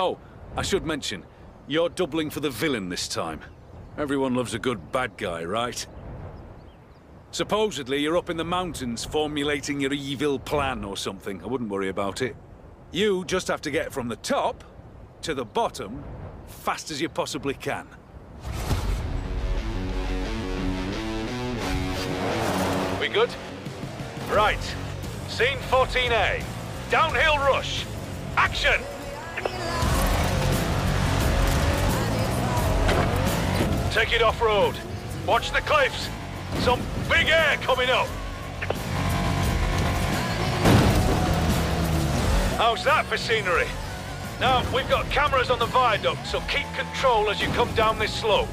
Oh, I should mention, you're doubling for the villain this time. Everyone loves a good bad guy, right? Supposedly, you're up in the mountains formulating your evil plan or something. I wouldn't worry about it. You just have to get from the top to the bottom fast as you possibly can. We good? Right. Scene 14A. Downhill rush. Action! Take it off-road. Watch the cliffs. Some big air coming up. How's that for scenery? Now, we've got cameras on the viaduct, so keep control as you come down this slope.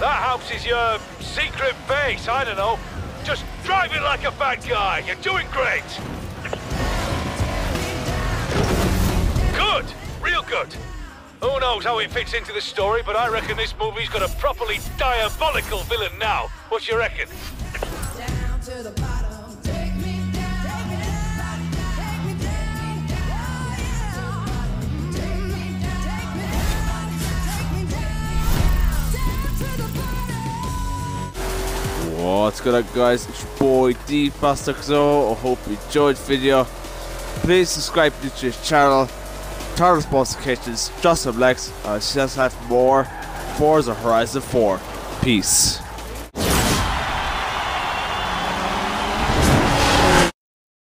That house is your secret base, I don't know. Just drive it like a bad guy. You're doing great. Who knows how it fits into the story, but I reckon this movie's got a properly diabolical villain now. What you reckon? down to the bottom. Take me down. Take me down. Take me down. Take me down. Take me down. Down to the bottom. What's good up guys, it's your boy D Faster I hope you enjoyed the video. Please subscribe to this channel, on notifications, just some likes, and just have more Forza Horizon 4. Peace.